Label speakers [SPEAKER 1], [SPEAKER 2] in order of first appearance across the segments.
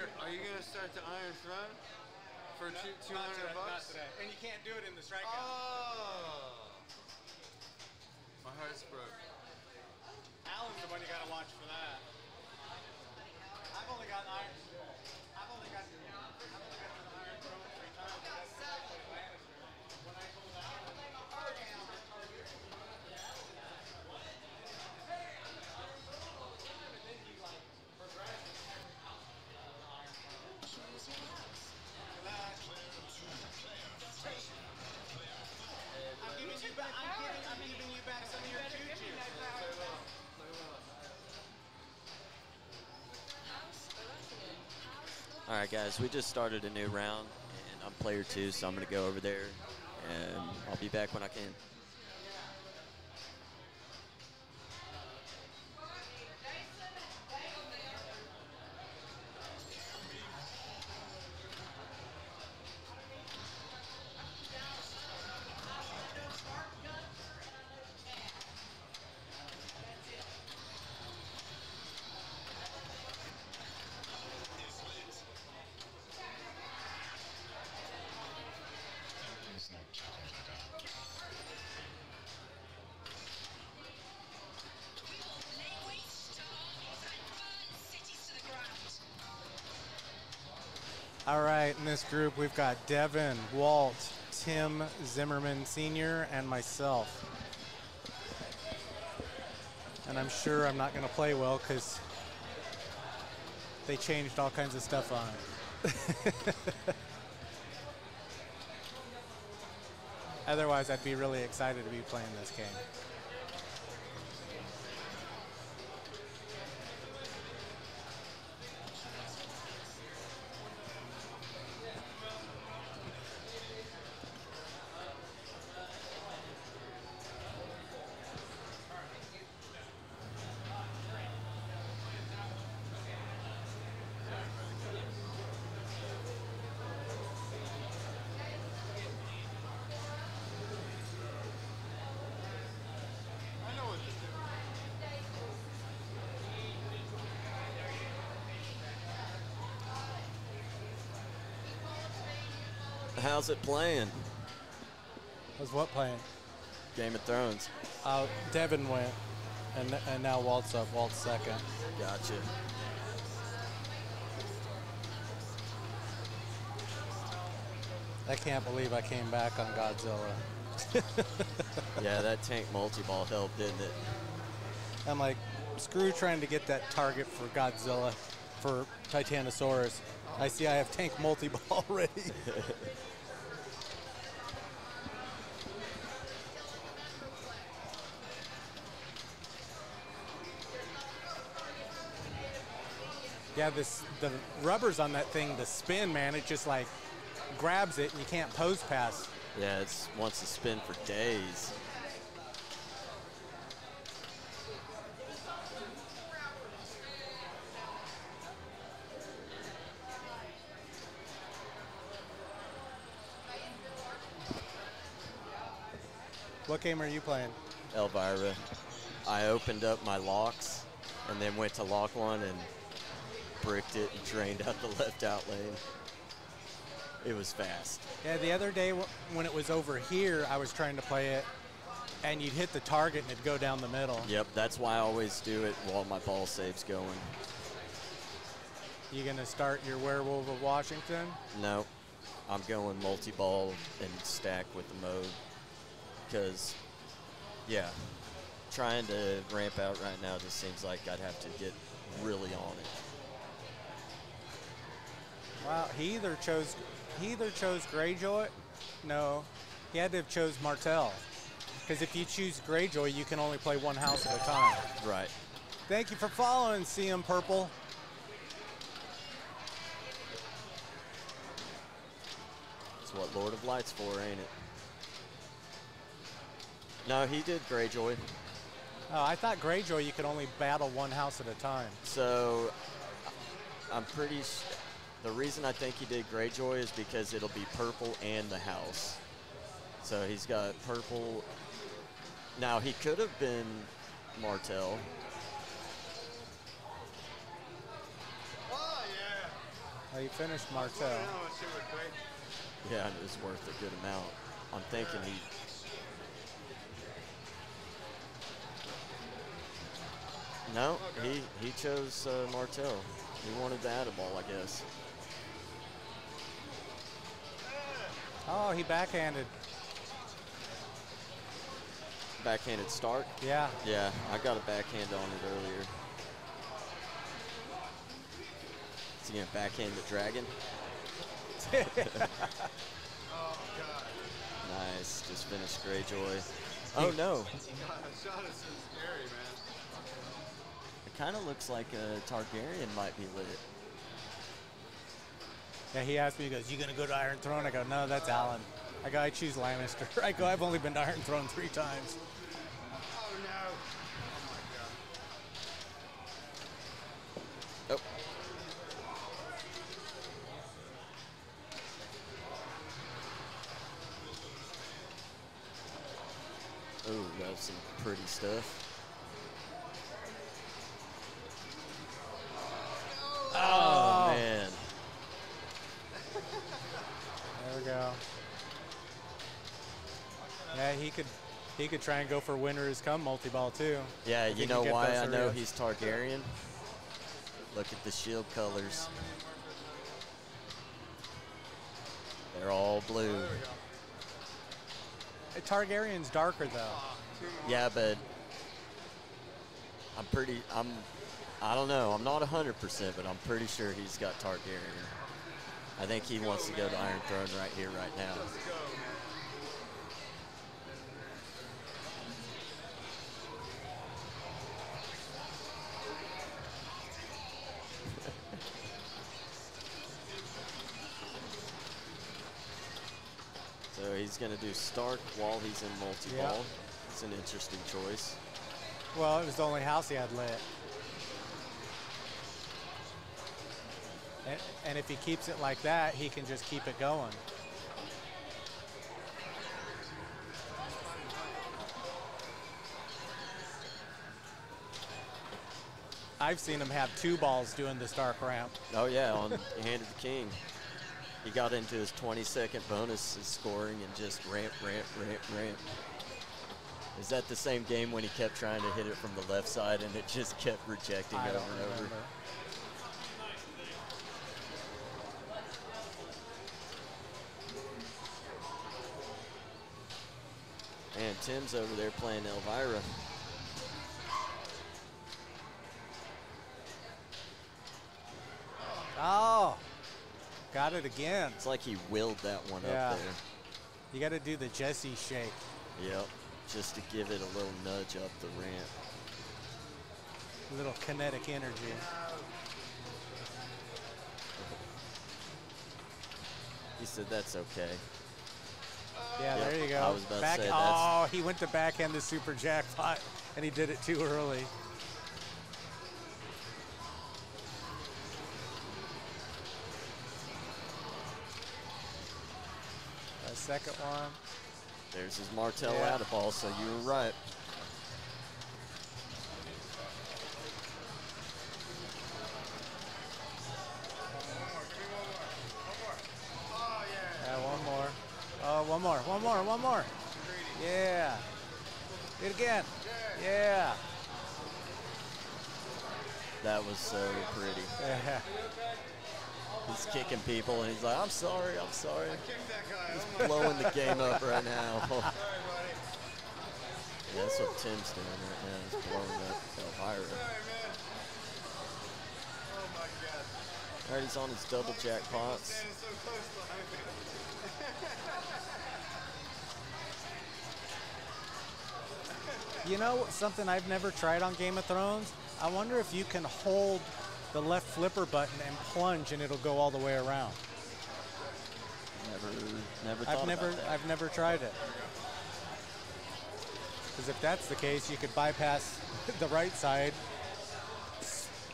[SPEAKER 1] Sure.
[SPEAKER 2] Are you gonna start the Iron Throne for two two
[SPEAKER 1] Not
[SPEAKER 2] hundred
[SPEAKER 1] today, not
[SPEAKER 2] bucks?
[SPEAKER 1] today. And you can't do it in the strikeout.
[SPEAKER 2] Oh. My heart's broke.
[SPEAKER 1] Alan's the one you got to watch for that. I've only got iron. I've only got. I'm giving. I'm giving you back some of your.
[SPEAKER 3] All right, guys, we just started a new round, and I'm player two, so I'm going to go over there, and I'll be back when I can.
[SPEAKER 1] In this group we've got Devin, Walt, Tim Zimmerman Sr., and myself. And I'm sure I'm not going to play well because they changed all kinds of stuff on it. Otherwise, I'd be really excited to be playing this game.
[SPEAKER 3] How's it playing?
[SPEAKER 1] Was what playing?
[SPEAKER 3] Game of Thrones.
[SPEAKER 1] Uh, Devin went, and, and now Walt's up. Walt's second.
[SPEAKER 3] Gotcha.
[SPEAKER 1] I can't believe I came back on Godzilla.
[SPEAKER 3] Yeah, that tank multi-ball helped, didn't it?
[SPEAKER 1] I'm like, screw trying to get that target for Godzilla for Titanosaurus. I see I have tank multi-ball already. yeah, this the rubbers on that thing, the spin, man, it just like grabs it and you can't post pass.
[SPEAKER 3] Yeah, it's wants to spin for days.
[SPEAKER 1] What game are you playing?
[SPEAKER 3] Elvira. I opened up my locks and then went to lock one and bricked it and drained out the left out lane. It was fast.
[SPEAKER 1] Yeah, the other day when it was over here, I was trying to play it, and you'd hit the target and it'd go down the middle.
[SPEAKER 3] Yep, that's why I always do it while my ball save's going.
[SPEAKER 1] You gonna start your Werewolf of Washington?
[SPEAKER 3] No, I'm going multi-ball and stack with the mode because, yeah, trying to ramp out right now just seems like I'd have to get really on it.
[SPEAKER 1] Wow, he either chose he either chose Greyjoy. No, he had to have chose Martell. Because if you choose Greyjoy, you can only play one house at a time.
[SPEAKER 3] Right.
[SPEAKER 1] Thank you for following, CM Purple.
[SPEAKER 3] That's what Lord of Light's for, ain't it? No, he did Greyjoy.
[SPEAKER 1] Oh, I thought Greyjoy you could only battle one house at a time.
[SPEAKER 3] So I'm pretty. s- The reason I think he did Greyjoy is because it'll be purple and the house. So he's got purple. Now he could have been Martell.
[SPEAKER 2] Oh yeah.
[SPEAKER 1] Well, he finished
[SPEAKER 2] I
[SPEAKER 1] Martell.
[SPEAKER 2] don't know what shit would break.
[SPEAKER 3] Yeah, it was worth a good amount. I'm thinking he. No, he he chose uh, Martell. He wanted the add a ball, I guess.
[SPEAKER 1] Oh, he backhanded.
[SPEAKER 3] Backhanded start.
[SPEAKER 1] Yeah.
[SPEAKER 3] Yeah, I got a backhand on it earlier. Is he gonna backhand the dragon?
[SPEAKER 2] Oh god.
[SPEAKER 3] Nice, just finished Greyjoy. Oh no, kind of looks like a Targaryen might be lit.
[SPEAKER 1] Yeah, he asked me, he goes, you gonna go to Iron Throne? I go, no, that's Alan. I go, I choose Lannister. I go, I've only been to Iron Throne three times.
[SPEAKER 2] Oh no. Oh my god.
[SPEAKER 3] Oh. That's some pretty stuff.
[SPEAKER 1] Could he could try and go for winners come multi-ball too.
[SPEAKER 3] Yeah, you know why I know he's Targaryen? Look at the shield colors. They're all blue.
[SPEAKER 1] Uh, Targaryen's darker though.
[SPEAKER 3] Yeah, but I'm pretty. I'm. I don't know. I'm not 100%, but I'm pretty sure he's got Targaryen. I think he wants to go to Iron Throne right here, right now. Going to do Stark while he's in multi-ball.
[SPEAKER 1] Yeah.
[SPEAKER 3] It's an interesting choice.
[SPEAKER 1] Well, it was the only house he had lit. And, and if he keeps it like that, he can just keep it going. I've seen him have two balls doing the Stark ramp.
[SPEAKER 3] Oh yeah, on the Hand of the King. He got into his 20 second bonus scoring and just ramp, ramp, ramp, ramp. Is that the same game when he kept trying to hit it from the left side and it just kept rejecting
[SPEAKER 1] I
[SPEAKER 3] over and over?
[SPEAKER 1] remember.
[SPEAKER 3] And Tim's over there playing Elvira.
[SPEAKER 1] Got it again.
[SPEAKER 3] It's like he willed that one
[SPEAKER 1] Yeah.
[SPEAKER 3] up there.
[SPEAKER 1] You got to do the Jesse shake.
[SPEAKER 3] Yep. Just to give it a little nudge up the ramp.
[SPEAKER 1] A little kinetic energy.
[SPEAKER 3] He said that's okay.
[SPEAKER 1] Yeah,
[SPEAKER 3] Yep,
[SPEAKER 1] there you go.
[SPEAKER 3] I was about to
[SPEAKER 1] Back, oh, he went to backhand the super jackpot, and he did it too early. Second one.
[SPEAKER 3] There's his Martell
[SPEAKER 1] Yeah.
[SPEAKER 3] out of ball, so you were right.
[SPEAKER 1] Yeah, one more. Oh, one more, one more, one more. Yeah. Do it again. Yeah.
[SPEAKER 3] That was so pretty.
[SPEAKER 1] Yeah.
[SPEAKER 3] He's kicking people and he's like, I'm sorry, I'm sorry.
[SPEAKER 2] Kick that guy. Oh my
[SPEAKER 3] Blowing the game up right now.
[SPEAKER 2] Sorry, buddy.
[SPEAKER 3] Yeah, that's what Tim's doing right now. He's blowing up Elvira.
[SPEAKER 2] Sorry, man. Oh my god.
[SPEAKER 3] All right, he's on his double jackpots.
[SPEAKER 2] Standing so close behind me.
[SPEAKER 1] You know something I've never tried on Game of Thrones? I wonder if you can hold the left flipper button and plunge and it'll go all the way around.
[SPEAKER 3] Never, never
[SPEAKER 1] I've never. I've never tried it. Because if that's the case, you could bypass the right side,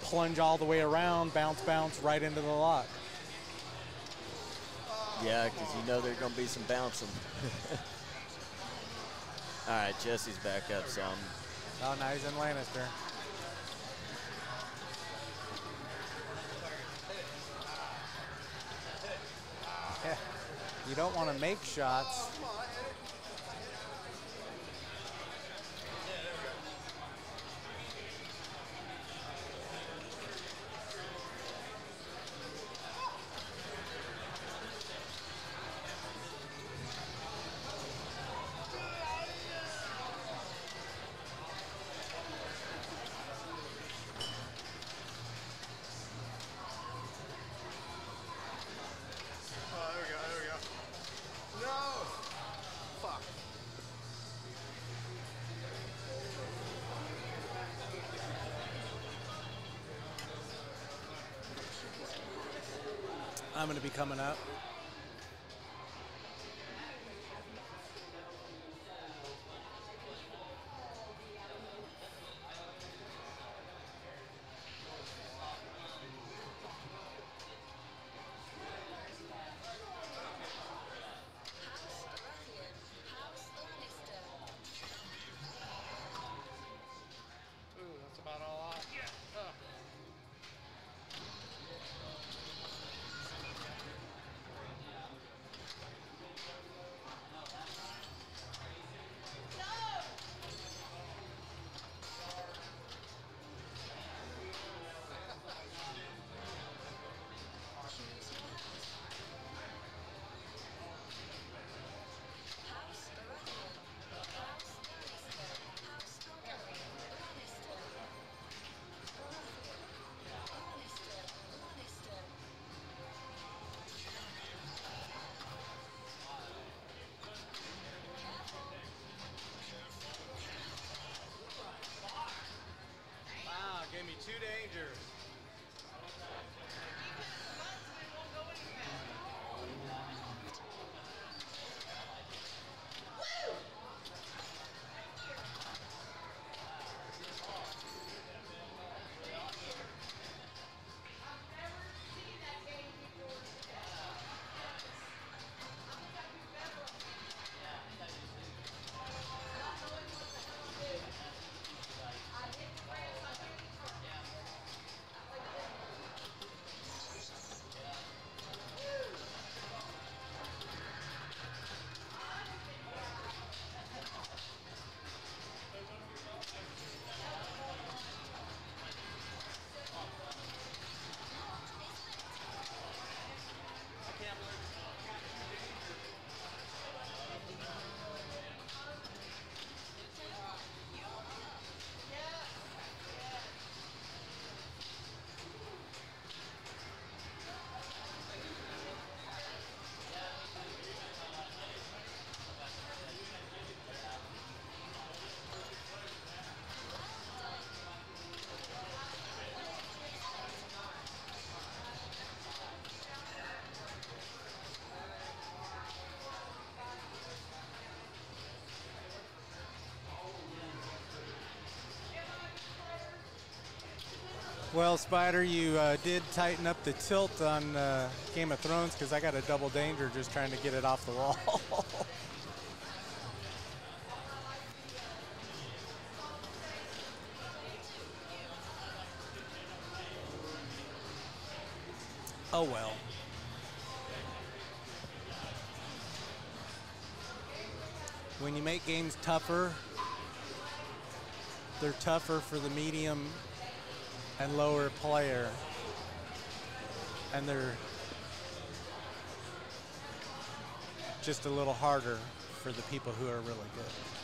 [SPEAKER 1] plunge all the way around, bounce, bounce right into the lock.
[SPEAKER 3] Yeah, because you know there's going to be some bouncing. All right, Jesse's back up some.
[SPEAKER 1] Oh, now he's in Lannister. You don't want to make shots. I'm going to be coming up.
[SPEAKER 4] Two
[SPEAKER 1] Well, Spider, you uh, did tighten up the tilt on uh, Game of Thrones because I got a double danger just trying to get it off the wall. oh well. When you make games tougher, they're tougher for the medium and lower player. And they're just a little harder for the people who are really good.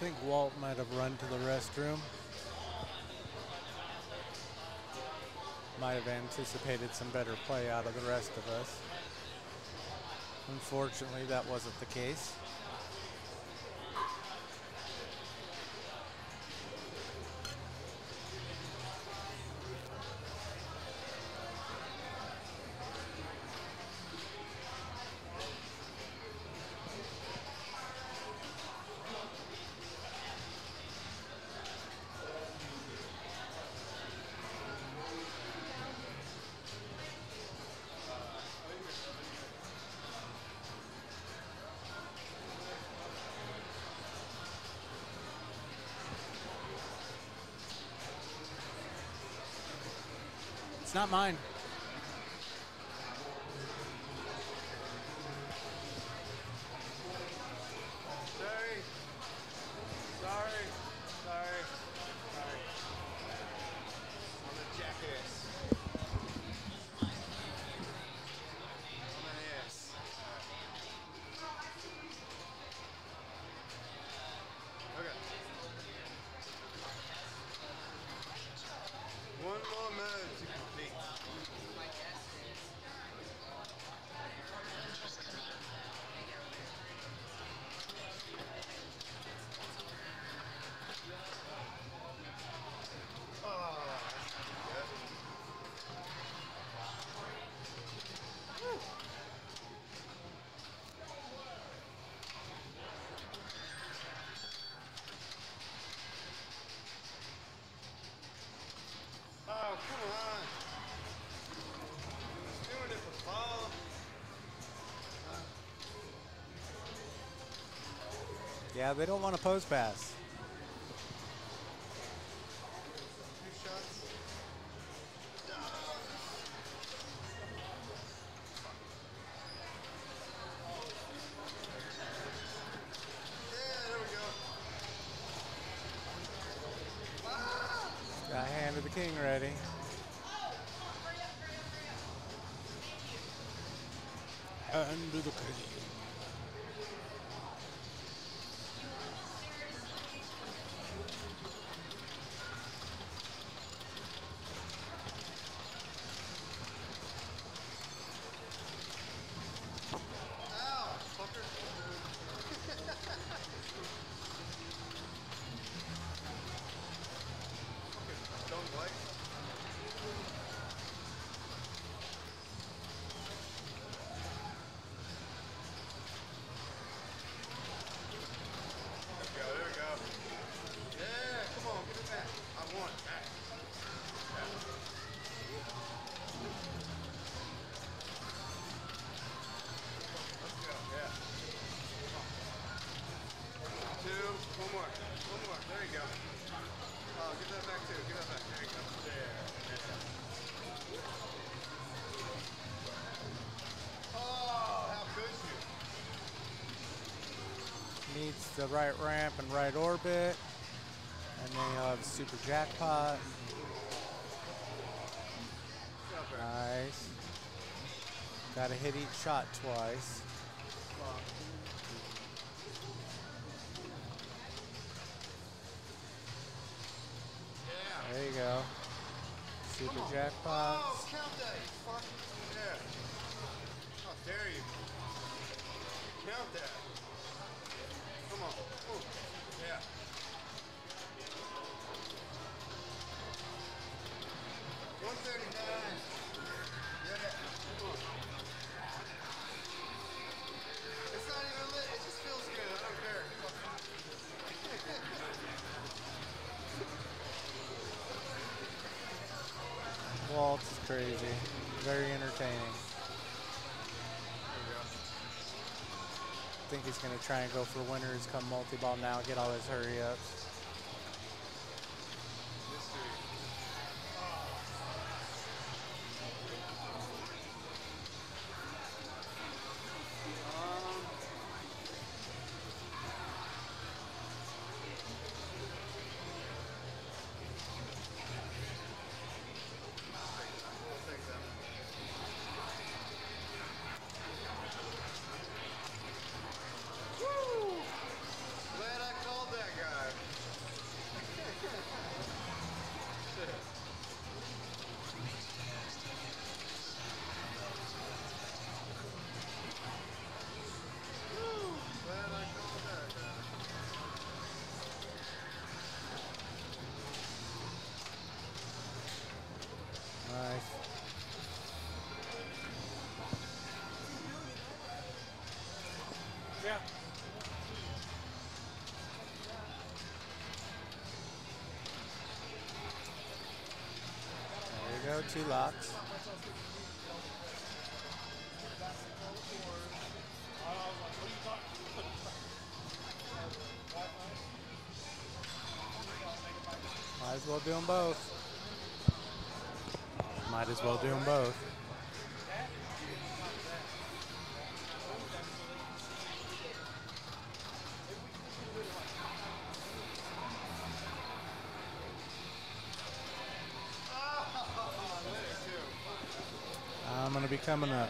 [SPEAKER 1] Think Walt might have run to the restroom. Might have anticipated some better play out of the rest of us. Unfortunately, that wasn't the case.
[SPEAKER 2] It's not mine. Yeah, they don't want to post pass. The right ramp and right orbit. And then you'll have super jackpot. Nice. Gotta hit each shot twice. There you go. Super jackpot.
[SPEAKER 1] Oh, count that, you fuck. Yeah. How dare you? Count that. Come on. Ooh. Yeah. One thirty-nine. Yeah. Come on. It's not even lit. It just feels good. I don't care.
[SPEAKER 2] Waltz is crazy. Very entertaining. Think he's going to try and go for winners come multi-ball now, get all his hurry-ups. Two locks. Might as well do them both.
[SPEAKER 1] Might as well do them both. I'm going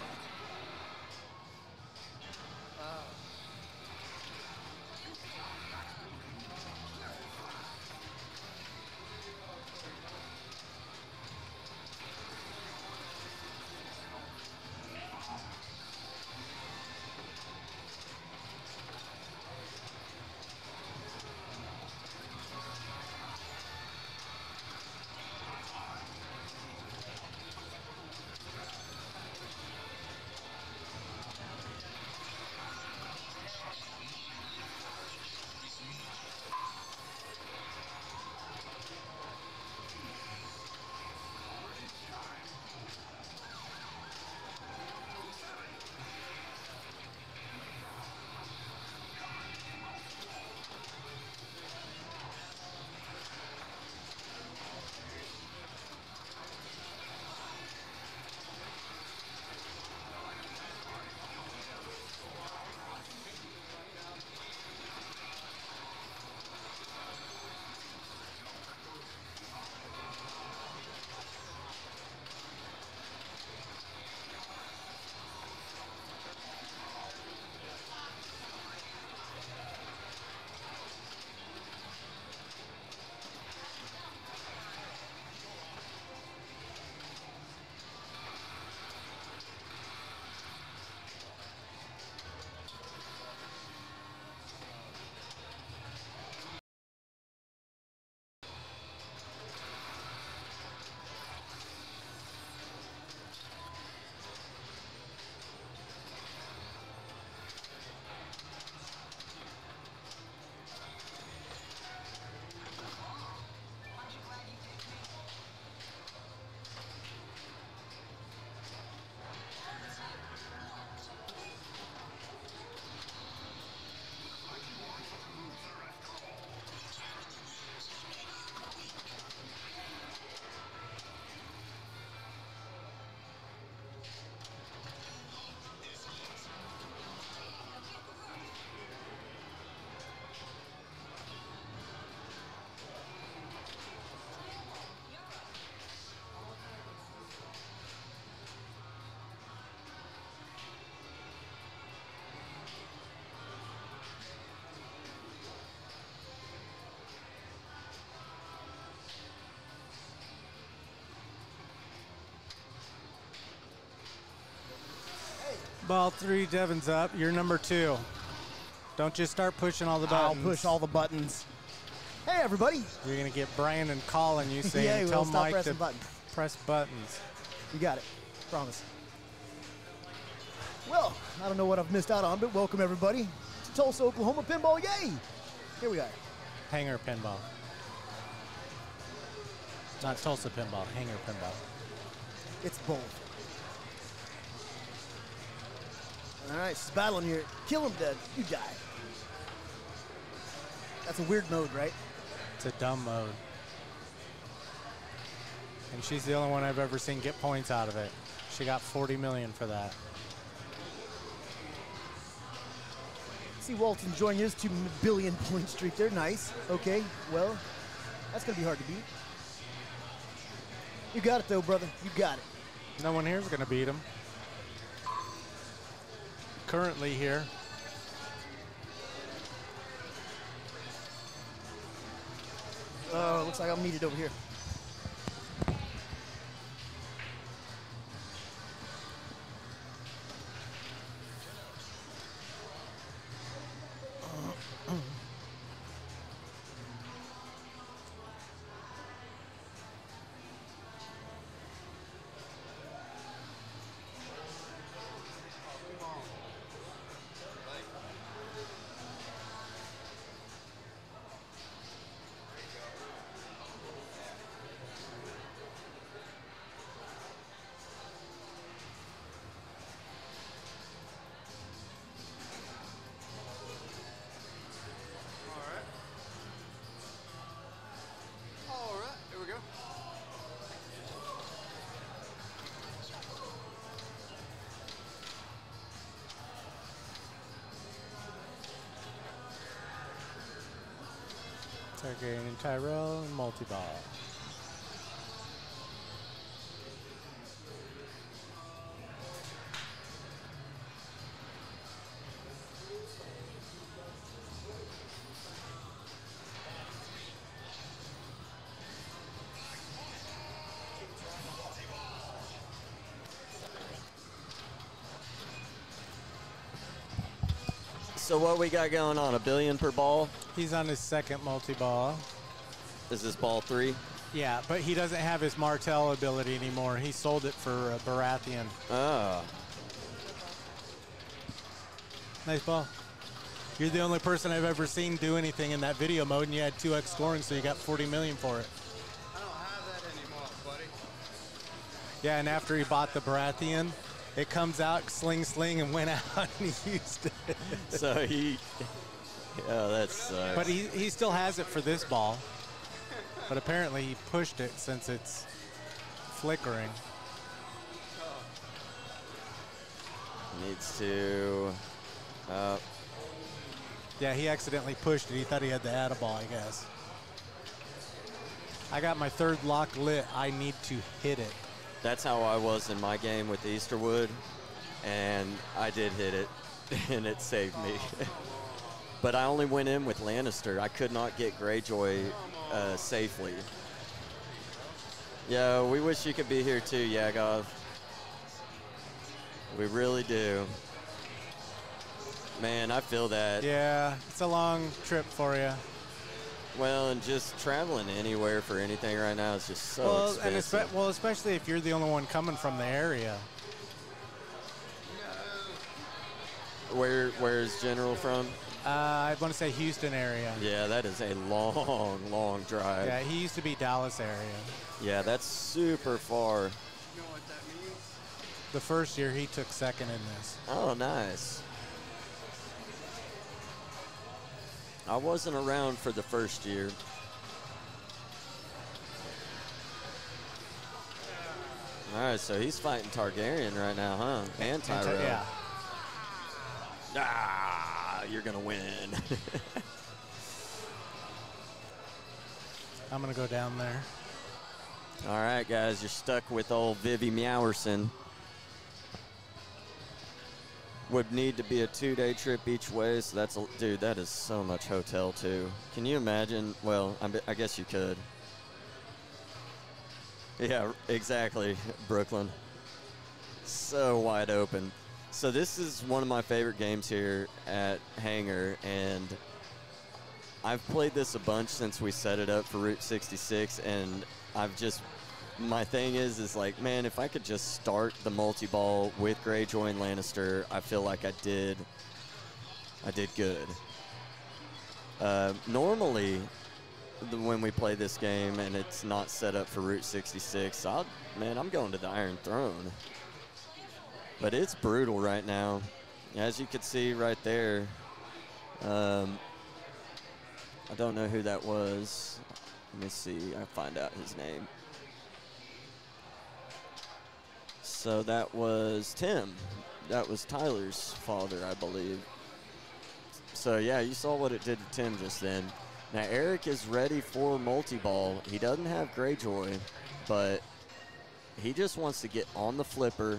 [SPEAKER 1] Ball three, Devin's up. You're number two. Don't just start pushing all the buttons.
[SPEAKER 5] I'll push all the buttons. Hey, everybody.
[SPEAKER 1] You're gonna get Brian and calling you saying,
[SPEAKER 5] Yeah,
[SPEAKER 1] "Tell Mike to
[SPEAKER 5] buttons.
[SPEAKER 1] press buttons."
[SPEAKER 5] You got it. Promise. Well, I don't know what I've missed out on, but welcome everybody to Tulsa, Oklahoma Pinball. Yay! Here we are.
[SPEAKER 1] Hangar pinball. Not Tulsa pinball. Hangar pinball.
[SPEAKER 5] It's both. All right, she's battling here. Kill him dead. You die. That's a weird mode, right?
[SPEAKER 1] It's a dumb mode. And she's the only one I've ever seen get points out of it. She got 40 million for that.
[SPEAKER 5] See Walt enjoying his two billion point streak there. Nice. Okay, well, that's gonna be hard to beat. You got it though, brother. You got it.
[SPEAKER 1] No one here is going to beat him. Currently here.
[SPEAKER 5] Oh, looks like I'm needed over here.
[SPEAKER 1] Targaryen Tyrell multi-ball.
[SPEAKER 3] So what we got going on? A billion per ball?
[SPEAKER 1] He's on his second multi-ball.
[SPEAKER 3] Is this ball three?
[SPEAKER 1] Yeah, but he doesn't have his Martell ability anymore. He sold it for uh, Baratheon.
[SPEAKER 3] Ah.
[SPEAKER 1] Nice ball. You're the only person I've ever seen do anything in that video mode, and you had 2x scoring, so you got 40 million for it.
[SPEAKER 2] I don't have that anymore, buddy.
[SPEAKER 1] Yeah, and after he bought the Baratheon, it comes out, sling, sling, and went out, and he used it.
[SPEAKER 3] So he. Yeah, that sucks.
[SPEAKER 1] But he, he still has it for this ball. But apparently he pushed it since it's flickering.
[SPEAKER 3] needs to. Uh,
[SPEAKER 1] Yeah, he accidentally pushed it. He thought he had the add a ball, I guess. I got my third lock lit. I need to hit it.
[SPEAKER 3] that's how I was in my game with Easterwood, and I did hit it, and it saved me. but I only went in with Lannister. I could not get Greyjoy uh, safely. Yeah, we wish you could be here too, Yagov. We really do. Man, I feel that.
[SPEAKER 1] Yeah, it's a long trip for you.
[SPEAKER 3] Well, and just traveling anywhere for anything right now is just so
[SPEAKER 1] well, and
[SPEAKER 3] expensive.
[SPEAKER 1] espe- well, especially if you're the only one coming from the area.
[SPEAKER 3] Where Where's General from?
[SPEAKER 1] Uh, I want to say Houston area.
[SPEAKER 3] Yeah, that is a long, long drive.
[SPEAKER 1] Yeah, he used to be Dallas area.
[SPEAKER 3] Yeah, that's super far.
[SPEAKER 2] You know what that means?
[SPEAKER 1] The first year he took second in this.
[SPEAKER 3] Oh, nice. I wasn't around for the first year. All right, so he's fighting Targaryen right now, huh? And
[SPEAKER 1] And
[SPEAKER 3] Tyrell.
[SPEAKER 1] Ty- yeah.
[SPEAKER 3] Ah, you're gonna win.
[SPEAKER 1] I'm gonna go down there.
[SPEAKER 3] All right, guys, you're stuck with old Vivi Meowerson. Would need to be a two-day trip each way, so that's a, dude. That is so much hotel too. Can you imagine? Well, I, I guess you could. Yeah, exactly, Brooklyn. So wide open. So this is one of my favorite games here at Hangar, and I've played this a bunch since we set it up for Route 66, and I've just my thing is is like, man, if I could just start the multi-ball with Greyjoy and Lannister, I feel like I did I did good. Uh, normally, when we play this game and it's not set up for Route 66, I'll, man, I'm going to the Iron Throne. But it's brutal right now. As you can see right there, um, I don't know who that was. Let me see. I find out his name. So that was Tim. That was Tyler's father, I believe. So yeah, you saw what it did to Tim just then. Now Eric is ready for multi-ball. He doesn't have Greyjoy, but he just wants to get on the flipper.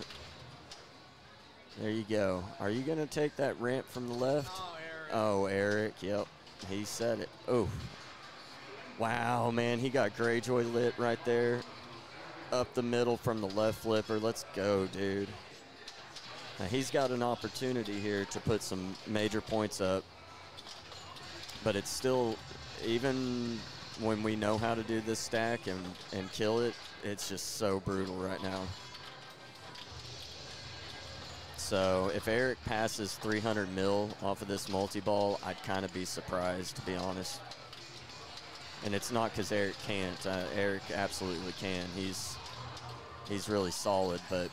[SPEAKER 3] There you go. Are you gonna take that ramp from the left?
[SPEAKER 4] Oh, Eric.
[SPEAKER 3] Oh, Eric. Yep. He said it. Oh. Wow, man. He got Greyjoy lit right there. Up the middle from the left flipper. Let's go, dude. Now, he's got an opportunity here to put some major points up. But it's still, even when we know how to do this stack and, and kill it, it's just so brutal right now. So if Eric passes 300 mil off of this multi-ball, I'd kind of be surprised, to be honest. And it's not because Eric can't. Uh, Eric absolutely can. He's he's really solid, but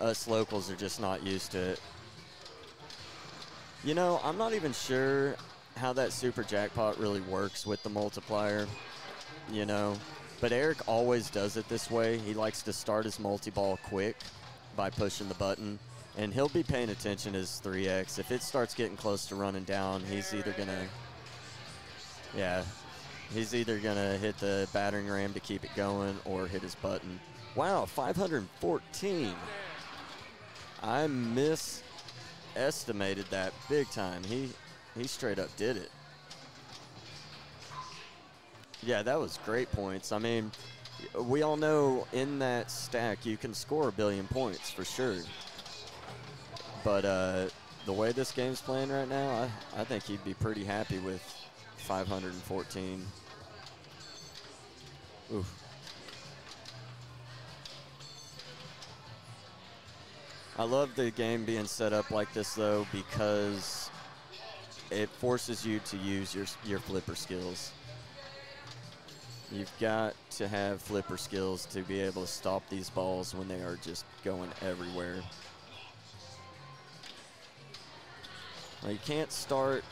[SPEAKER 3] us locals are just not used to it. You know, I'm not even sure how that super jackpot really works with the multiplier. You know, but Eric always does it this way. He likes to start his multi-ball quick by pushing the button, And he'll be paying attention to his 3X. If it starts getting close to running down, he's either going to, yeah, he's either going to hit the battering ram to keep it going or hit his button. Wow, 514. I misestimated that big time. He he straight up did it. Yeah, that was great points. I mean, we all know in that stack you can score a billion points for sure. But uh, the way this game's playing right now, I, I think he'd be pretty happy with 514. Oof. I love the game being set up like this though because it forces you to use your your flipper skills. You've got to have flipper skills to be able to stop these balls when they are just going everywhere. Now, you can't start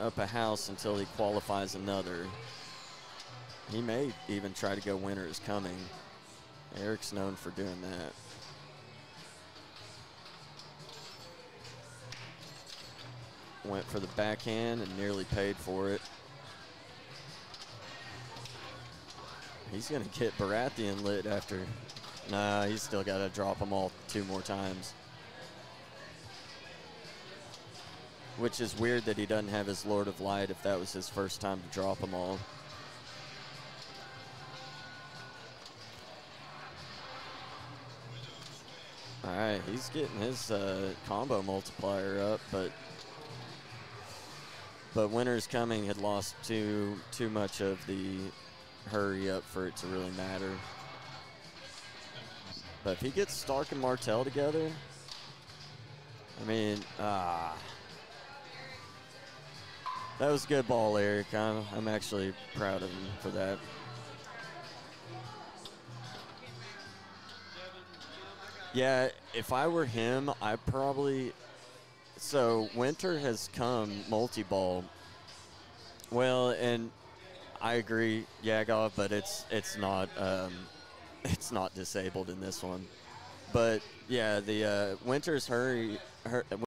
[SPEAKER 3] up a house until he qualifies another. He may even try to go winter is coming. Eric's known for doing that. Went for the backhand and nearly paid for it. He's going to get Baratheon lit after. Nah, he's still got to drop them all two more times. Which is weird that he doesn't have his Lord of Light if that was his first time to drop them all. All right, he's getting his uh, combo multiplier up, but but Winter's Coming had lost too too much of the hurry up for it to really matter. But if he gets Stark and Martell together, I mean, ah. That was a good ball, Eric. I'm, I'm actually proud of him for that. Yeah, if I were him, I probably. So winter has come multi-ball. Well, and I agree, Yagov, but it's it's not um, it's not disabled in this one. But yeah, the uh, winter's hurry. Her,